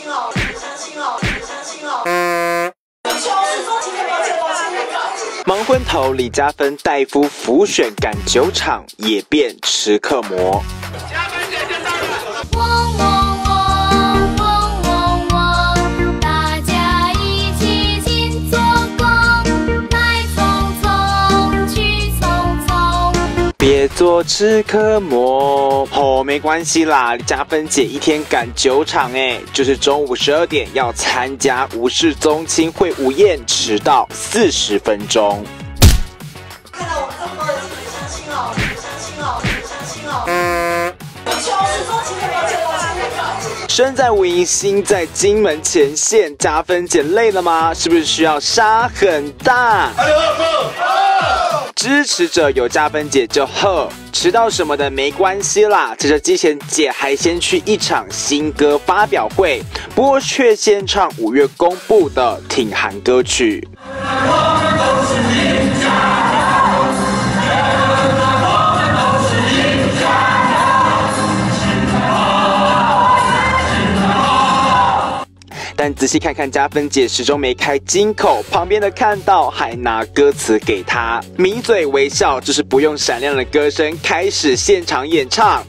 亲哦，相亲哦，相亲哦。就是说，今天抱歉，抱歉。盲昏头李嘉芬戴夫浮选赶酒场，也变吃客魔。加分别做吃客魔哦，没关系啦。加分姐一天赶九场哎，就是中午十二点要参加吴氏宗亲会午宴，迟到四十分钟。看到我们这么多的亲相亲哦，相亲哦，相亲哦。身在武营，心在金门前线。加分姐累了吗？是不是需要杀很大？支持者有加分姐就喝，迟到什么的没关系啦。这之前姐还先去一场新歌发表会，不过却先唱五月公布的挺韩歌曲。但仔细看看，加分姐始终没开金口，旁边的看到还拿歌词给她，抿嘴微笑，就是不用闪亮的歌声，开始现场演唱。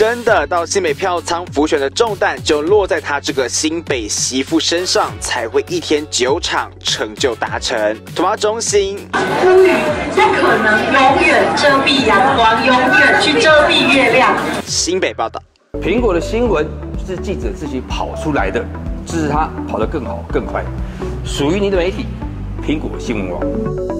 真的到新北票仓浮选的重担就落在他这个新北媳妇身上，才会一天九场成就达成。土妈中心乌云不可能永远遮蔽阳光，永远去遮蔽月亮。新北报道，苹果的新闻是记者自己跑出来的，支持他跑得更好更快。属于您的媒体，苹果新闻网。